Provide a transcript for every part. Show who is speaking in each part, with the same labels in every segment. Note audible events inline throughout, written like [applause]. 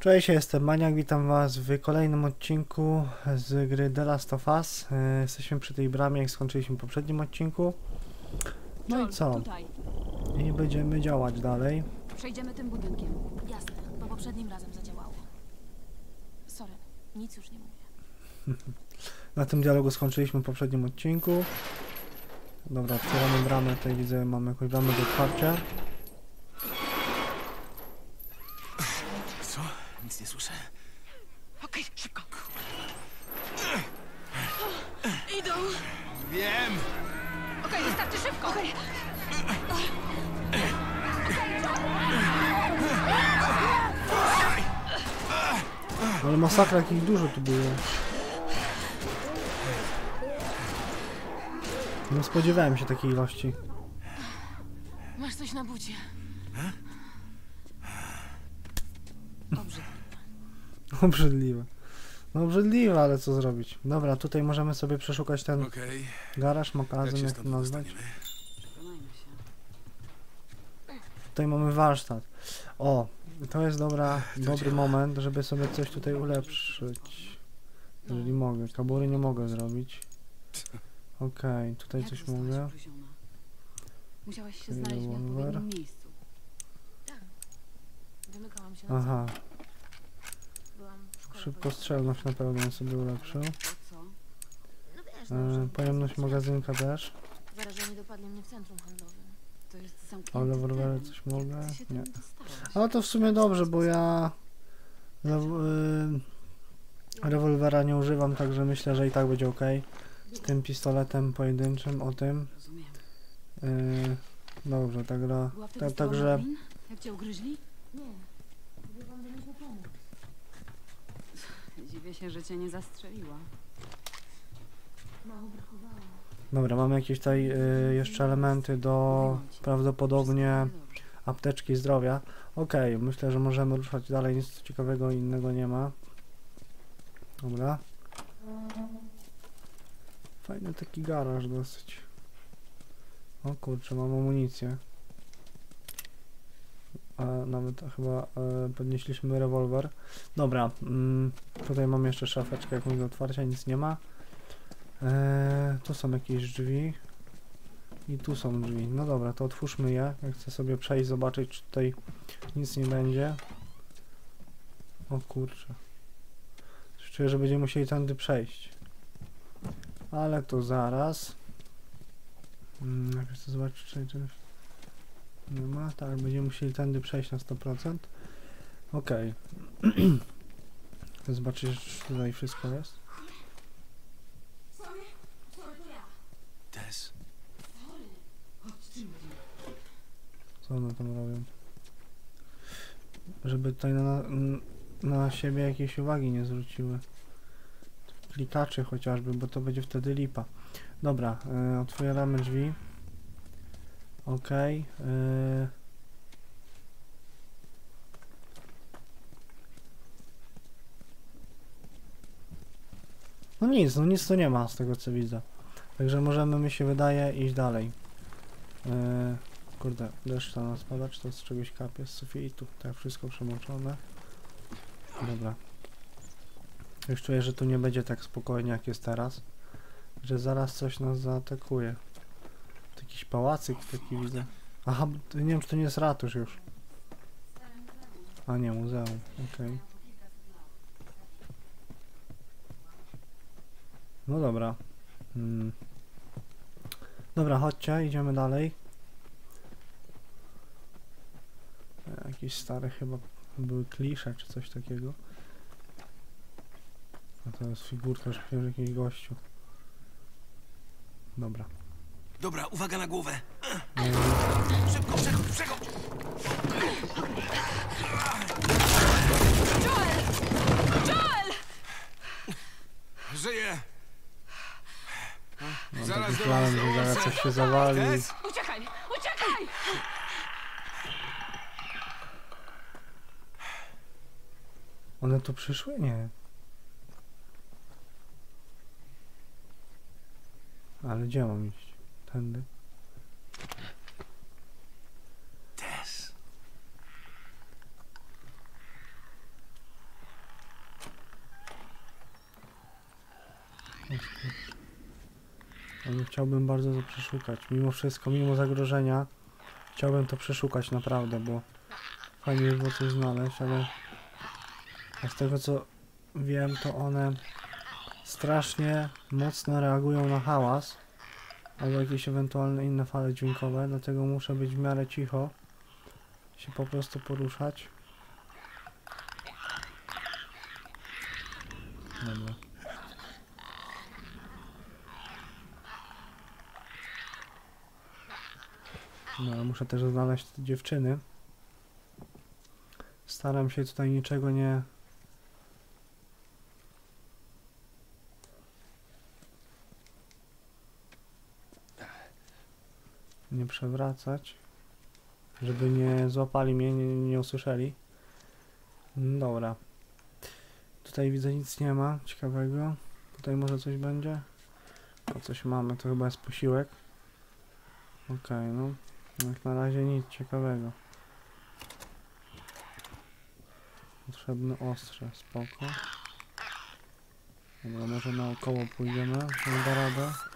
Speaker 1: Cześć, jestem Maniak, witam was w kolejnym odcinku z gry The Last of Us. E, Jesteśmy przy tej bramie, jak skończyliśmy w poprzednim odcinku. No i co? I będziemy działać dalej.
Speaker 2: Przejdziemy tym budynkiem.
Speaker 3: Jasne, bo poprzednim razem zadziałało. Sorry, nic już nie mówię. [laughs]
Speaker 1: Na tym dialogu skończyliśmy w poprzednim odcinku. Dobra, otwieramy bramę, tutaj widzę, mamy jakąś bramę do otwarcia.
Speaker 4: Nic nie słyszę.
Speaker 2: Okej, szybko.
Speaker 3: Idą!
Speaker 4: Wiem!
Speaker 2: Okej, wystarczy szybko. Okej.
Speaker 1: Ale masakra, jakich dużo tu było. Nie spodziewałem się takiej ilości.
Speaker 3: Masz coś na bucie. Obrzydliwe. [laughs]
Speaker 1: Obrzydliwe. No obrzydliwe, ale co zrobić? Dobra, tutaj możemy sobie przeszukać ten
Speaker 4: Okej,
Speaker 1: garaż,
Speaker 4: jak
Speaker 1: magazyn,
Speaker 4: się
Speaker 1: jak to nazwać. Tutaj mamy warsztat. O, to jest dobra,
Speaker 4: To
Speaker 1: dobry
Speaker 4: działa.
Speaker 1: moment, żeby sobie coś tutaj ulepszyć. Jeżeli mogę. Kabury nie mogę zrobić. Okej, tutaj
Speaker 5: Jak
Speaker 1: coś mogę.
Speaker 5: Musiałaś się znaleźć w odpowiednim miejscu.
Speaker 3: Wymykałam się na
Speaker 1: Aha, szybkostrzelność na pewno sobie ulepszył.
Speaker 3: No no,
Speaker 1: E,
Speaker 3: żeby
Speaker 1: pojemność magazynka też.
Speaker 3: Zarażenie dopadnie mnie w centrum handlowym.
Speaker 5: To jest zamknięty
Speaker 1: Ale rowerze coś mogę? Nie. Ale to w sumie dobrze, bo ja y, rewolwera nie używam, także myślę, że i tak będzie ok. Z tym pistoletem pojedynczym, o tym. Y, dobrze, tak gra.
Speaker 5: Tobą
Speaker 1: także?
Speaker 5: Jak cię ugryźli?
Speaker 3: Nie. Próbowałam do niego pomóc.
Speaker 5: Dziwię się, że cię nie zastrzeliła.
Speaker 3: Mało brakowało.
Speaker 1: Dobra, mamy jakieś tutaj y, jeszcze elementy do prawdopodobnie apteczki zdrowia. Okej, myślę, że możemy ruszać dalej, nic ciekawego innego nie ma. Dobra. Fajny taki garaż dosyć. O kurczę, mam amunicję. Nawet chyba e, podnieśliśmy rewolwer. Dobra, mm, tutaj mam jeszcze szafeczkę jakąś do otwarcia, nic nie ma. E, tu są jakieś drzwi. I tu są drzwi. No dobra, to otwórzmy je. Ja chcę sobie przejść, zobaczyć, czy tutaj nic nie będzie. O kurczę. Czuję, że będziemy musieli tędy przejść. Ale to zaraz. Mm, najpierw chcę zobaczyć, czy nie ma. Tak, będziemy musieli tędy przejść na 100%. Okej. [clears throat] Chcę zobaczyć, czy tutaj wszystko jest.
Speaker 4: Tess,
Speaker 1: Co one tam robią? Żeby tutaj na, na siebie jakiejś uwagi nie zwróciły. Klikaczy chociażby, bo to będzie wtedy lipa. Dobra, y, otwieramy drzwi. Ok. No nic, no nic tu nie ma z tego co widzę. Także możemy, mi się wydaje, iść dalej. Y, Kurde, deszcz na nas pada, czy to z czegoś kapie z sufitu? Tak, wszystko przemoczone. Dobra. Już czuję, że tu nie będzie tak spokojnie jak jest teraz. Że zaraz coś nas zaatakuje. Jakiś pałacyk taki widzę. Aha, nie wiem czy to nie jest ratusz już. A nie, muzeum, okej. No dobra. Mm. Dobra, chodźcie, idziemy dalej. Jakieś stare chyba były klisze czy coś takiego. A to jest figurka, że jakiś gościu. Dobra.
Speaker 4: Dobra, uwaga na głowę! Szybko, przechodź, przechodź! Żyję!
Speaker 1: Mam
Speaker 4: Zaraz
Speaker 1: taki
Speaker 4: do
Speaker 1: że zaraz coś się zawali.
Speaker 4: Tess?
Speaker 2: Uciekaj! Uciekaj!
Speaker 1: One tu przyszły? Nie. Ale gdzie mam iść? tędy.
Speaker 4: Tess.
Speaker 1: Ale chciałbym bardzo to przeszukać. Mimo wszystko, mimo zagrożenia, chciałbym to przeszukać naprawdę, bo fajnie by było coś znaleźć, ale a z tego co wiem, to one strasznie mocno reagują na hałas albo jakieś ewentualne inne fale dźwiękowe, dlatego muszę być w miarę cicho, się po prostu poruszać. Dobra. No, muszę też znaleźć te dziewczyny. Staram się tutaj niczego nie... Nie przewracać. Żeby nie złapali mnie, nie, nie usłyszeli. Mm, Dobra. Tutaj widzę nic nie ma ciekawego. Tutaj może coś będzie. O coś mamy, to chyba jest posiłek. Okej, no. Jak na razie nic ciekawego. Potrzebny ostrze, spoko. Dobra, może naokoło pójdziemy, nie da radę.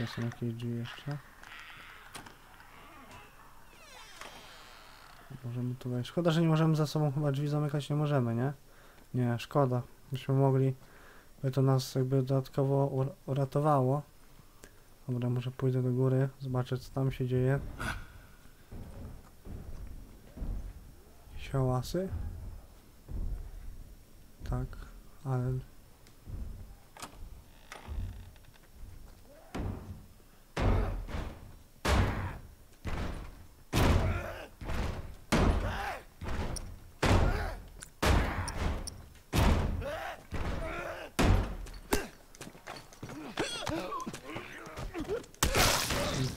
Speaker 1: Tutaj są jakieś drzwi jeszcze. Możemy tu wejść. Szkoda, że nie możemy za sobą chyba drzwi zamykać, nie możemy, nie? Nie, szkoda. Byśmy mogli, by to nas jakby dodatkowo ur- uratowało. Dobra, może pójdę do góry, zobaczę co tam się dzieje. Siałasy? Tak, ale...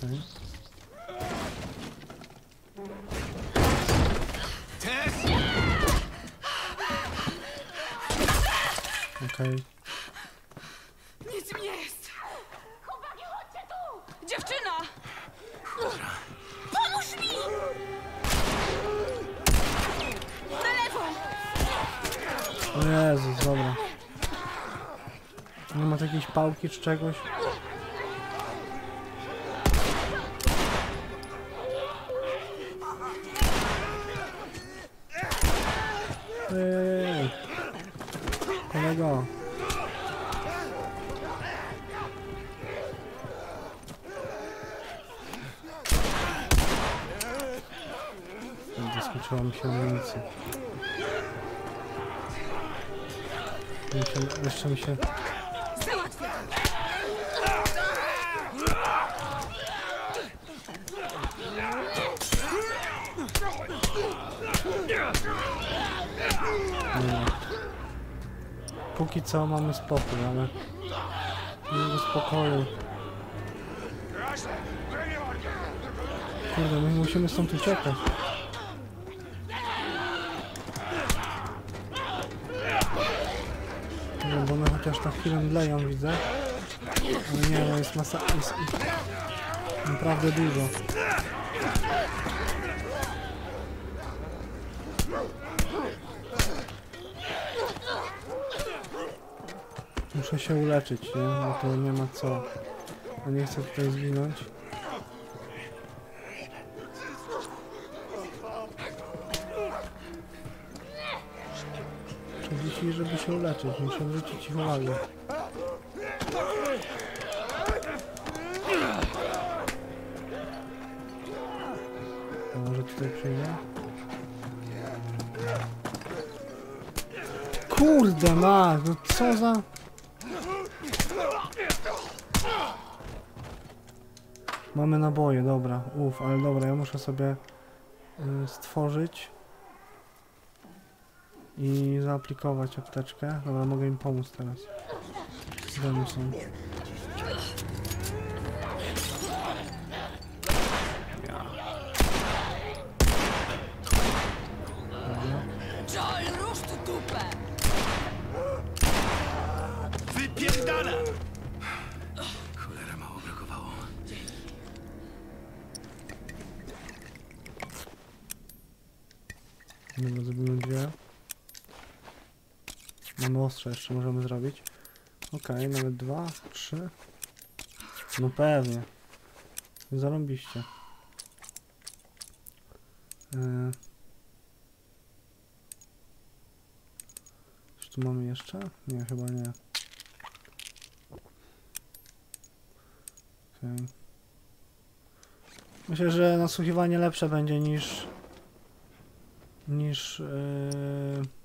Speaker 1: Okej.
Speaker 4: Tess!
Speaker 1: Okej.
Speaker 2: Nic mi nie jest! Chłopaki, chodźcie tu! Dziewczyna! Pomóż mi! Na lewo!
Speaker 1: O Jezus, dobra. Nie ma tu jakiejś pałki czy czegoś? Się amunicja. Jeszcze, mi się... Póki co mamy spokój, ale... Do spokoju. Kurde, my musimy stąd uciekać. Nie wiem, bo one chociaż na chwilę mdleją, widzę. Ale nie, no jest masa... Jest naprawdę dużo. Muszę się uleczyć, nie? No to nie ma co. A nie chcę tutaj zginąć. Się uleczyć, muszę zwrócić ich uwagę. A może tutaj przyjdę? Kurde ma, no co za... Mamy naboje, dobra, uff, ale dobra, ja muszę sobie y, stworzyć i zaaplikować apteczkę. Dobra, mogę im pomóc teraz. Oni są? Mamy ostrze jeszcze, możemy zrobić. Okej, nawet dwa, trzy. No pewnie. Zarąbiście. Yy. Czy tu mamy jeszcze? Nie, chyba nie. Okej. Myślę, że nasłuchiwanie lepsze będzie niż niż yy,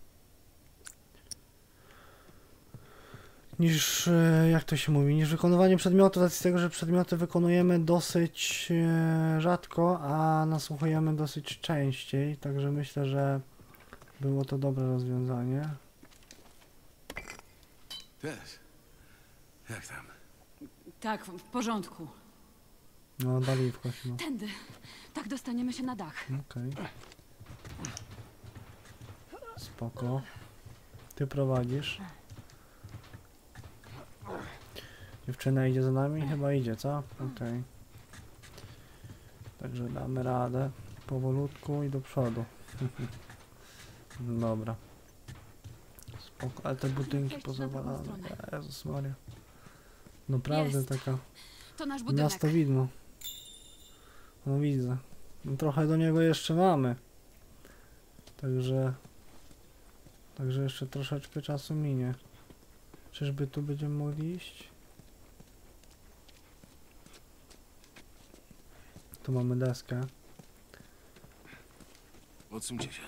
Speaker 1: niż yy, jak to się mówi, niż wykonywanie przedmiotu, z tego, że przedmioty wykonujemy dosyć yy, rzadko, a nasłuchujemy dosyć częściej, także myślę, że było to dobre rozwiązanie.
Speaker 4: Też. Jak tam?
Speaker 5: Tak, w porządku.
Speaker 1: No, dali w kości, no.
Speaker 5: Tędy. Tak dostaniemy się na dach.
Speaker 1: Okej. Spoko. Ty prowadzisz. Dziewczyna idzie za nami? Chyba idzie, co? Okej. Także damy radę. Powolutku i do przodu. [laughs] Dobra. Spoko. Ale te budynki pozawalane. Jezus Maria. Naprawdę
Speaker 5: Jest.
Speaker 1: taka...
Speaker 5: To nasz budynek.
Speaker 1: Miasto widmo. No widzę. No, trochę do niego jeszcze mamy. Także... Także jeszcze troszeczkę czasu minie. Czyżby tu będziemy mogli iść? Tu mamy deskę.
Speaker 4: Odsuńcie się.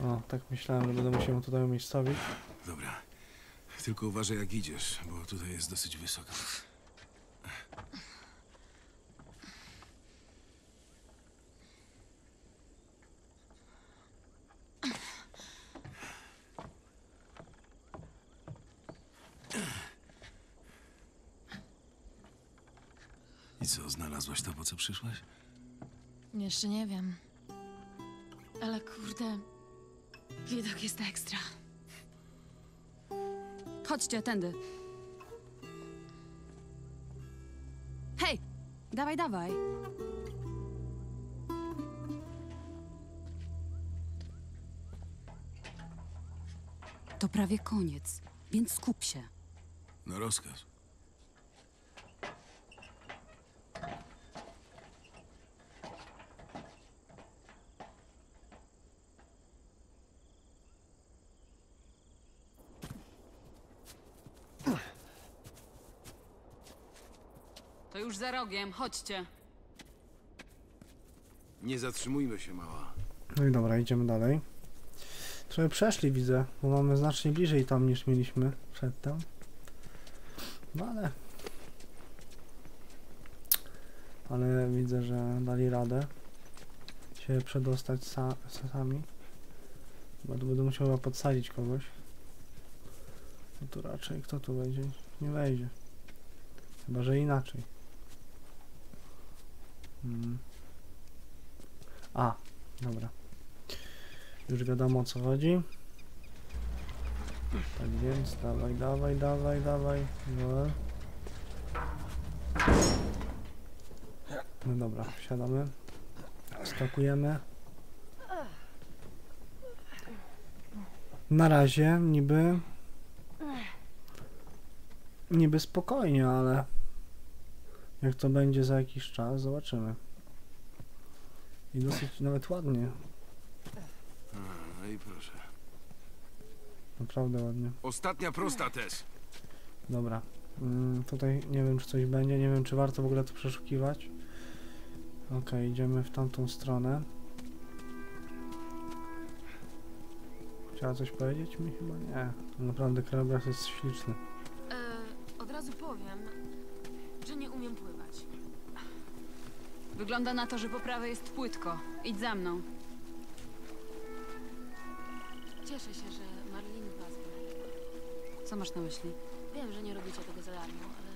Speaker 1: O, tak myślałem, że będę musiał tutaj umiejscowić.
Speaker 4: Dobra. Tylko uważaj jak idziesz, bo tutaj jest dosyć wysoko. I co, znalazłaś to, po co przyszłaś?
Speaker 3: Jeszcze nie wiem. Ale kurde, widok jest ekstra.
Speaker 5: Chodźcie, tędy. Hej! Dawaj, dawaj. To prawie koniec, więc skup się.
Speaker 4: Na rozkaz.
Speaker 5: Za rogiem, chodźcie.
Speaker 4: Nie zatrzymujmy się, mała.
Speaker 1: No i dobra, idziemy dalej. Trochę przeszli, widzę, bo mamy znacznie bliżej tam niż mieliśmy przedtem. No ale... Ale widzę, że dali radę się przedostać sa sa- sami. Chyba tu będę musiał chyba podsadzić kogoś. No tu raczej, kto tu wejdzie? Nie wejdzie. Chyba, że inaczej. Hmm. A, dobra. Już wiadomo o co chodzi. Tak więc, dawaj, dawaj, dawaj, dawaj. No. No dobra, wsiadamy. Skakujemy. Na razie niby niby spokojnie, ale jak to będzie za jakiś czas, zobaczymy. I dosyć nawet ładnie,
Speaker 4: No i proszę.
Speaker 1: naprawdę ładnie.
Speaker 4: Ostatnia prosta też.
Speaker 1: Dobra. Mm, tutaj nie wiem, czy coś będzie. Nie wiem, czy warto w ogóle to przeszukiwać. Okej, idziemy w tamtą stronę. Chciała coś powiedzieć mi? Chyba nie. Naprawdę krajobraz jest śliczny.
Speaker 3: E, od razu powiem, że nie umiem pływać.
Speaker 5: Wygląda na to, że po prawej jest płytko. Idź za mną.
Speaker 3: Cieszę się, że Marlin was.
Speaker 5: Co masz na myśli?
Speaker 3: Wiem, że nie robicie tego za darmo, ale...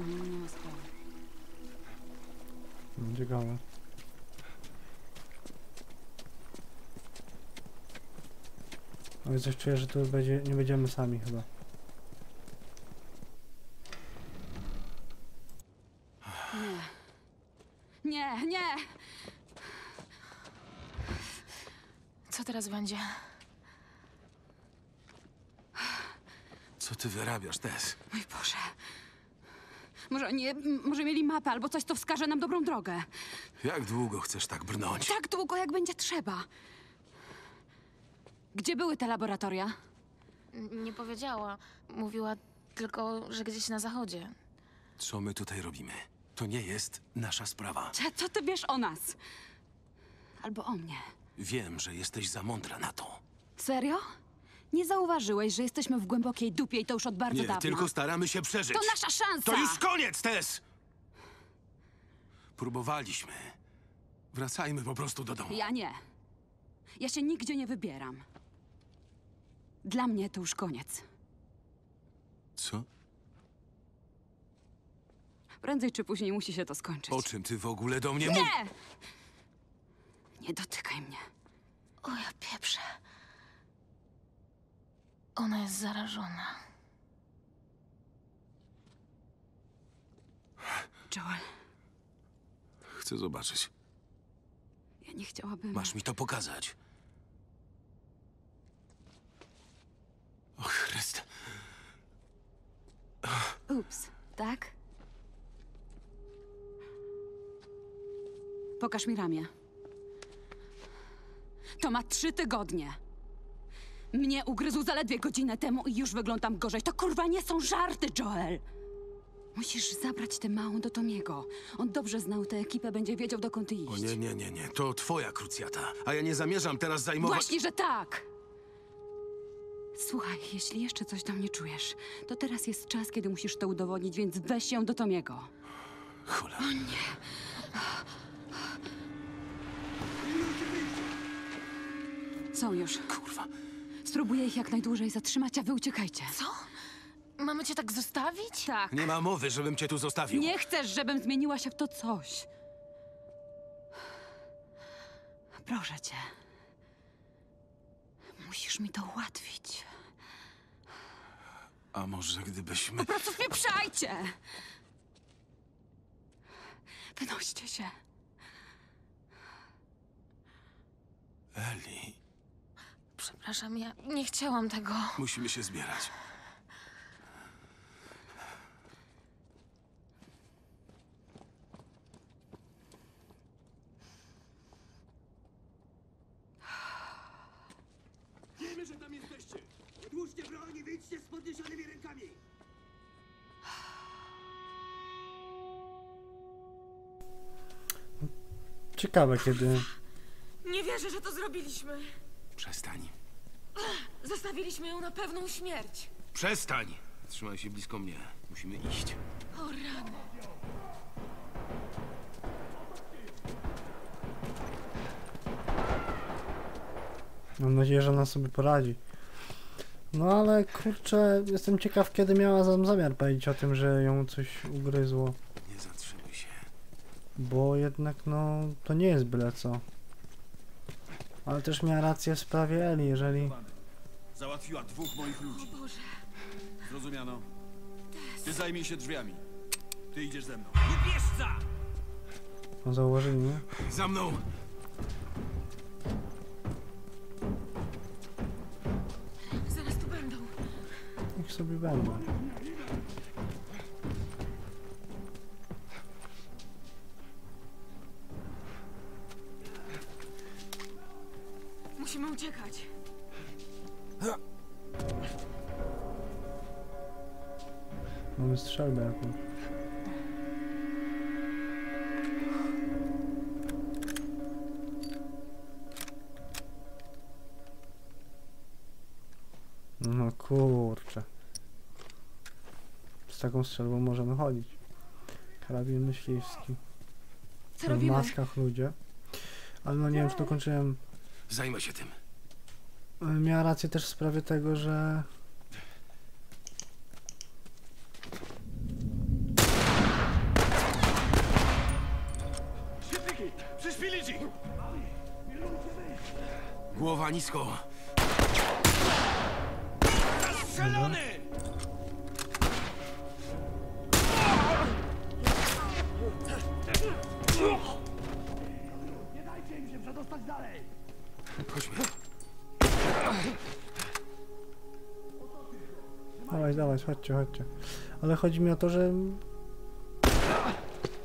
Speaker 5: Mhm, nie ma sprawy.
Speaker 1: Gdzie ciekawe. Ale coś czuję, że tu będzie, nie będziemy sami chyba.
Speaker 5: Nie. Nie, nie!
Speaker 3: Co teraz będzie?
Speaker 4: Co ty wyrabiasz, Tess?
Speaker 5: Mój Boże. Może nie, może mieli mapę albo coś, co wskaże nam dobrą drogę.
Speaker 4: Jak długo chcesz tak brnąć?
Speaker 5: Tak długo, jak będzie trzeba. Gdzie były te laboratoria?
Speaker 3: Nie powiedziała. Mówiła tylko, że gdzieś na zachodzie.
Speaker 4: Co my tutaj robimy? To nie jest nasza sprawa.
Speaker 5: Co ty wiesz o nas? Albo o mnie.
Speaker 4: Wiem, że jesteś za mądra na to.
Speaker 5: Serio? Nie zauważyłeś, że jesteśmy w głębokiej dupie i to już od bardzo
Speaker 4: Nie,
Speaker 5: dawna.
Speaker 4: tylko staramy się przeżyć.
Speaker 5: To nasza szansa!
Speaker 4: To już koniec, Tess! Próbowaliśmy. Wracajmy po prostu do domu.
Speaker 5: Ja nie. Ja się nigdzie nie wybieram. Dla mnie to już koniec.
Speaker 4: Co?
Speaker 5: Prędzej czy później musi się to skończyć.
Speaker 4: O czym ty w ogóle do mnie mówisz?
Speaker 5: Nie! Nie dotykaj mnie.
Speaker 3: O ja pieprze. Ona jest zarażona.
Speaker 5: Joel,
Speaker 4: Chcę zobaczyć.
Speaker 5: ja nie chciałabym...
Speaker 4: Masz mi to pokazać. O Chryste.
Speaker 5: Ups, tak? Pokaż mi ramię. To ma trzy tygodnie. Mnie ugryzł zaledwie godzinę temu i już wyglądam gorzej. To kurwa nie są żarty, Joel! Musisz zabrać tę małą do Tomiego. On dobrze znał tę ekipę, będzie wiedział dokąd iść.
Speaker 4: O nie, nie, nie, nie. To twoja krucjata. A ja nie zamierzam teraz zajmować...
Speaker 5: Właśnie, że tak! Słuchaj, jeśli jeszcze coś do mnie czujesz, to teraz jest czas, kiedy musisz to udowodnić, więc weź ją do Tomiego.
Speaker 4: Cholera.
Speaker 5: Są już.
Speaker 4: Kurwa.
Speaker 5: Spróbuję ich jak najdłużej zatrzymać, a wy uciekajcie.
Speaker 3: Co? Mamy cię tak zostawić?
Speaker 5: Tak.
Speaker 4: Nie ma mowy, żebym cię tu zostawił.
Speaker 5: Nie chcesz, żebym zmieniła się w to coś. Proszę cię. Musisz mi to ułatwić.
Speaker 4: A może gdybyśmy...
Speaker 5: Po prostu wpieprzajcie! Wynoście się.
Speaker 4: Eli,
Speaker 3: Przepraszam, ja nie chciałam tego.
Speaker 4: musimy się zbierać.
Speaker 6: Wiemy, że tam jesteście! Odłóżcie broń i wyjdźcie z podniesionymi rękami!
Speaker 1: Ciekawe kiedy.
Speaker 2: Nie wierzę, że to zrobiliśmy.
Speaker 4: Przestań.
Speaker 2: Zostawiliśmy ją na pewną śmierć.
Speaker 4: Przestań! Trzymaj się blisko mnie. Musimy iść.
Speaker 2: O rany.
Speaker 1: Mam nadzieję, że ona sobie poradzi. No ale kurczę, jestem ciekaw kiedy miała zamiar powiedzieć o tym, że ją coś ugryzło.
Speaker 4: Nie zatrzymuj się.
Speaker 1: Bo jednak no to nie jest byle co. Ale też miała rację w sprawie Eli, jeżeli...
Speaker 6: Załatwiła dwóch moich ludzi.
Speaker 2: O Boże.
Speaker 6: Zrozumiano? Ty zajmij się drzwiami. Ty idziesz ze mną.
Speaker 1: No zauważyli, nie?
Speaker 4: Za mną!
Speaker 2: Zaraz tu będą.
Speaker 1: Niech sobie będą.
Speaker 2: Uciekać.
Speaker 1: Mamy strzelbę jakąś. No kurczę. Z taką strzelbą możemy chodzić. Karabin myśliwski.
Speaker 2: Co
Speaker 1: W
Speaker 2: robimy?
Speaker 1: maskach ludzie. Ale no nie wiem, czy dokończyłem.
Speaker 4: Zajmę się tym
Speaker 1: miała rację też w sprawie tego, że...
Speaker 4: Głowa nisko.
Speaker 1: Chodźcie, chodźcie. Ale chodzi mi o to, że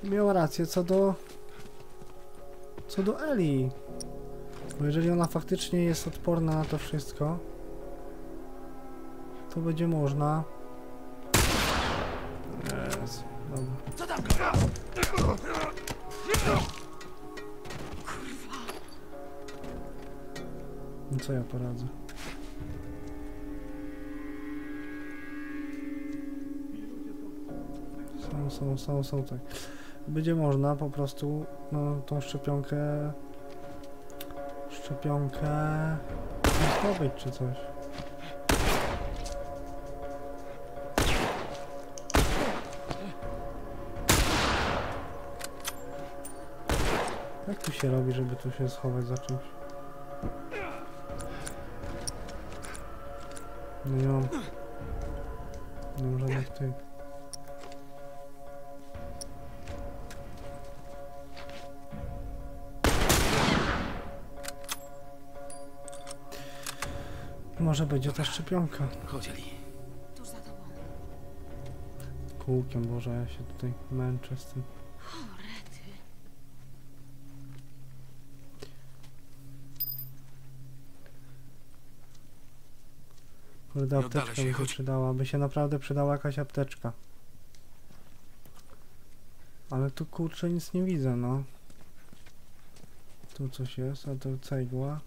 Speaker 1: miał rację co do co do Eli. Bo jeżeli ona faktycznie jest odporna na to wszystko, to będzie można. Jezu, dobra. No co ja poradzę? Są, są, są, tak. Będzie można po prostu no, tą szczepionkę szczepionkę zdobyć czy coś. Jak tu się robi, żeby tu się schować za czymś? No nie mam... Nie mam żadnych tych... Może będzie ta szczepionka.
Speaker 4: Chodź, Eli.
Speaker 3: Tuż za tobą.
Speaker 1: Kółkiem, Boże, ja się tutaj męczę z tym. Kurde, apteczka
Speaker 4: się,
Speaker 1: by się
Speaker 4: chodź.
Speaker 1: przydała. By się naprawdę przydała jakaś apteczka. Ale tu kurczę nic nie widzę, no. Tu coś jest, a to cegła.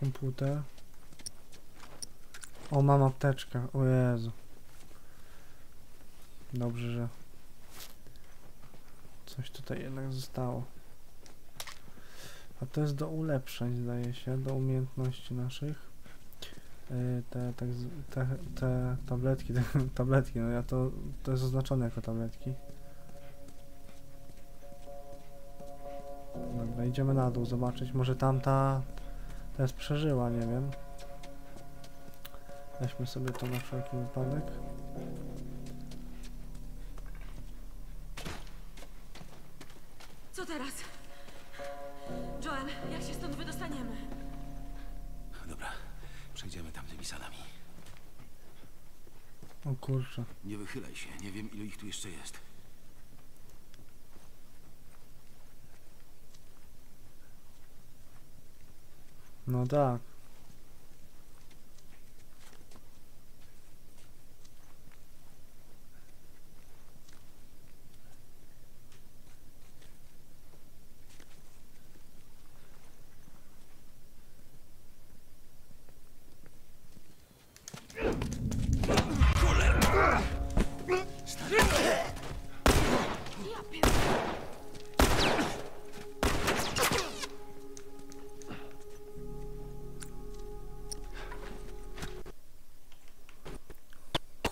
Speaker 1: Komputer. O, mam apteczkę. O Jezu. Dobrze, że coś tutaj jednak zostało. A to jest do ulepszeń, zdaje się, do umiejętności naszych. Yy, Te, tak, te, te tabletki, [laughs] te tabletki, no ja to, to jest oznaczone jako tabletki. Dobra, idziemy na dół zobaczyć, może tamta teraz przeżyła, nie wiem. Weźmy sobie to na wszelki wypadek.
Speaker 2: Co teraz? Joel, jak się stąd wydostaniemy?
Speaker 4: Dobra, przejdziemy tamtymi salami.
Speaker 1: O kurczę.
Speaker 4: Nie wychylaj się, nie wiem ilu ich tu jeszcze jest.
Speaker 1: No tak.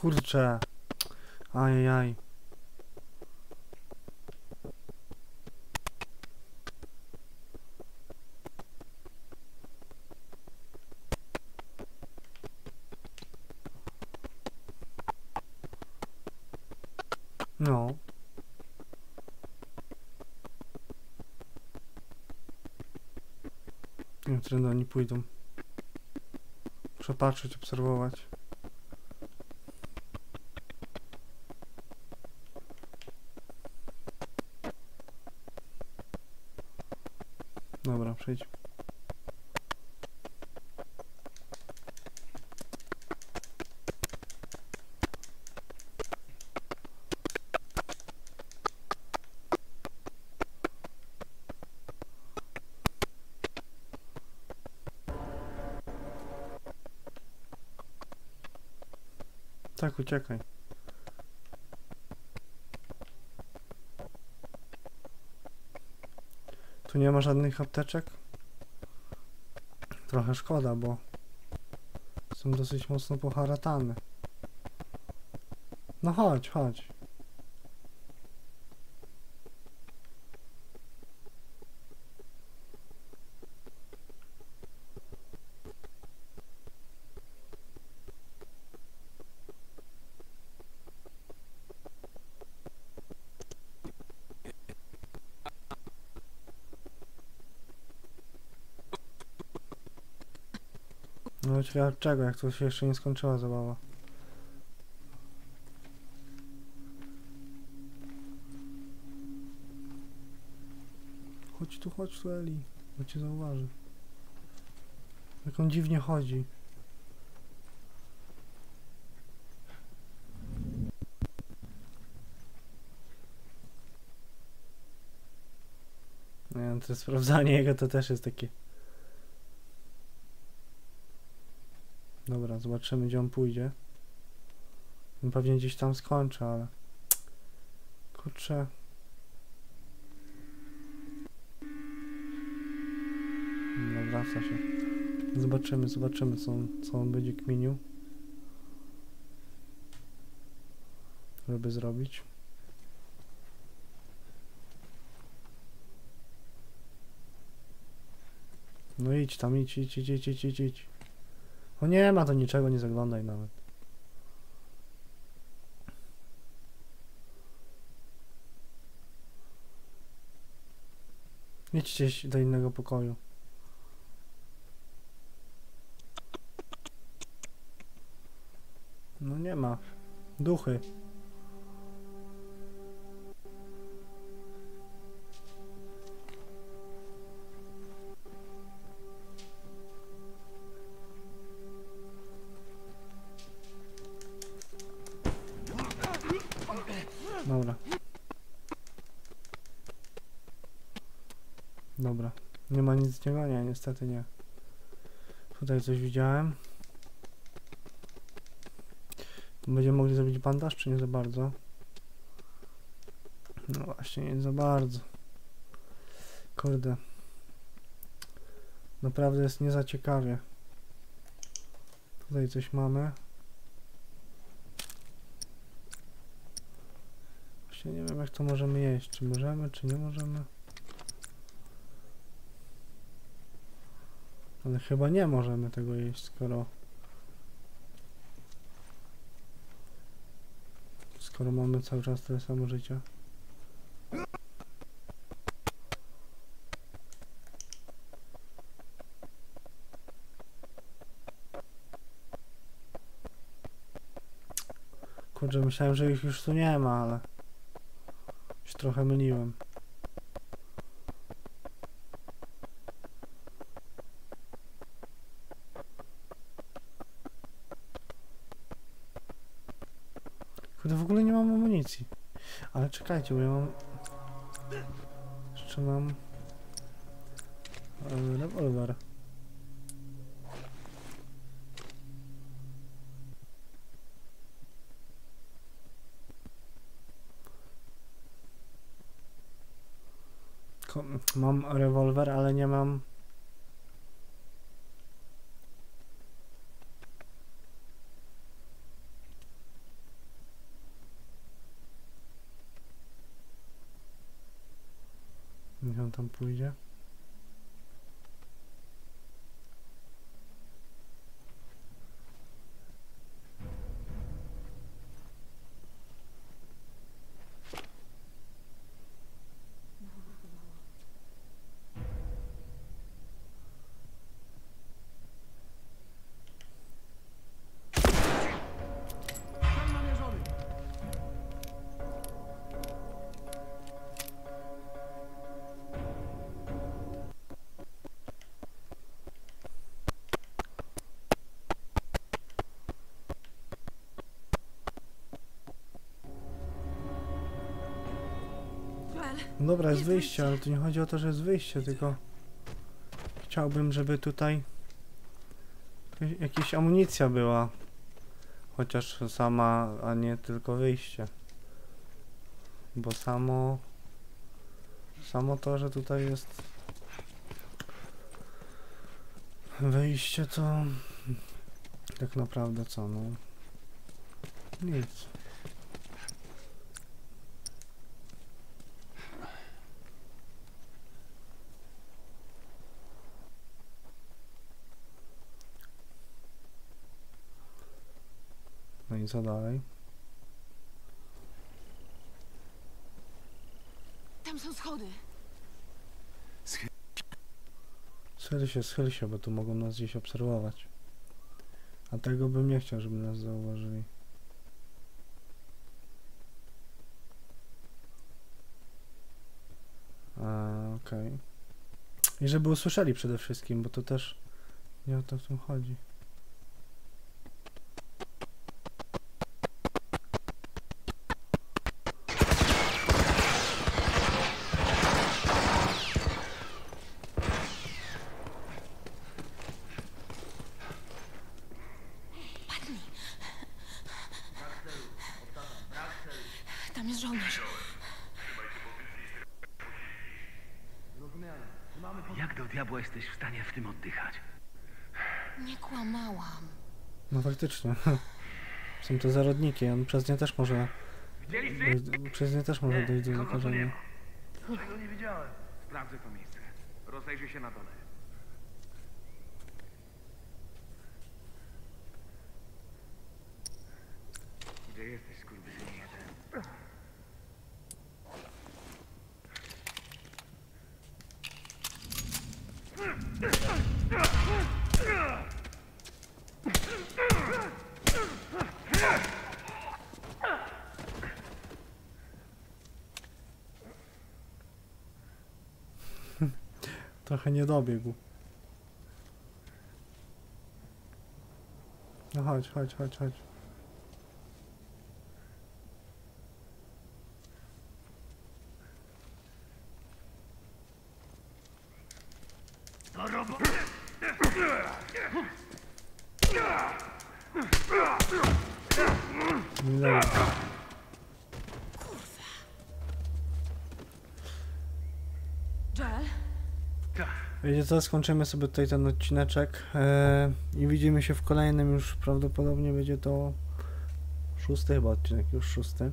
Speaker 1: Kurczę. Ajajaj. No. Nie wiem, którędy oni pójdą. Muszę patrzeć, obserwować. Dobra, przejdź. Tak, uciekaj. Tu nie ma żadnych apteczek? Trochę szkoda, bo są dosyć mocno poharatane. No chodź, chodź. Ciekawe czego, jak to się jeszcze nie skończyła zabawa. Chodź tu, chodź tu Eli, bo cię zauważy. Jak on dziwnie chodzi. Nie wiem, to sprawdzanie jego to też jest takie... Dobra, zobaczymy gdzie on pójdzie. On pewnie gdzieś tam skończy, ale... Kurczę... No wraca się. Zobaczymy, zobaczymy co on, co on będzie kminił. Żeby zrobić. No idź tam, idź, idź, idź, idź, idź, idź, idź. O nie ma to niczego, nie zaglądaj nawet. Idźcie do innego pokoju. No nie ma. Duchy. Nic? Nie, niestety nie. Tutaj coś widziałem. Będziemy mogli zrobić bandaż, czy nie za bardzo? No właśnie, nie za bardzo. Kurde. Naprawdę jest nie za ciekawie. Tutaj coś mamy. Właśnie nie wiem jak to możemy jeść. Czy możemy, czy nie możemy? Ale chyba nie możemy tego jeść, skoro... Skoro mamy cały czas tyle samo życia. Kurczę, myślałem, że ich już tu nie ma, ale... Się trochę myliłem. Kurde, w ogóle nie mam amunicji. Czekajcie, bo ja mam... Jeszcze mam... e, Rewolwer. Mam rewolwer, ale nie mam... tam pójdzie. Dobra, jest wyjście, ale tu nie chodzi o to, że jest wyjście, tylko chciałbym, żeby tutaj jakaś amunicja była. Chociaż sama, a nie tylko wyjście. Bo samo samo to, że tutaj jest wyjście, to tak naprawdę co, no nic. Co dalej?
Speaker 3: Tam są schody.
Speaker 1: Schyl się, schyl się, bo tu mogą nas gdzieś obserwować. A tego bym nie chciał, żeby nas zauważyli. Okej. I żeby usłyszeli przede wszystkim, bo to też nie o to w tym chodzi.
Speaker 3: Tam jest żołnierz.
Speaker 7: Jak do diabła jesteś w stanie w tym oddychać?
Speaker 3: Nie kłamałam.
Speaker 1: No faktycznie. [laughs] Są to zarodniki, on przez nie też może. Dojść- Przez nie też może dojść do zakażenia.
Speaker 7: Czego nie widziałem? Sprawdzę to miejsce. Rozejrzyj się na dole.
Speaker 1: 他还捏到别谷。那好，去，去，
Speaker 3: 去，
Speaker 1: 去。Co, skończymy sobie tutaj ten odcineczek e, i widzimy się w kolejnym już prawdopodobnie będzie to szósty chyba odcinek, już szósty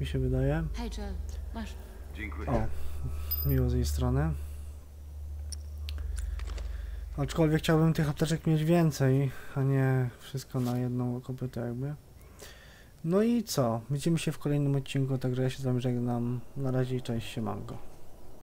Speaker 1: mi się wydaje.
Speaker 3: Hej, Joel. Masz.
Speaker 7: Dziękuję.
Speaker 1: O, miło z jej strony. Aczkolwiek chciałbym tych apteczek mieć więcej, a nie wszystko na jedną kopytę jakby. No i co? Widzimy się w kolejnym odcinku, także ja się z wami żegnam. Na razie i cześć, siemanko.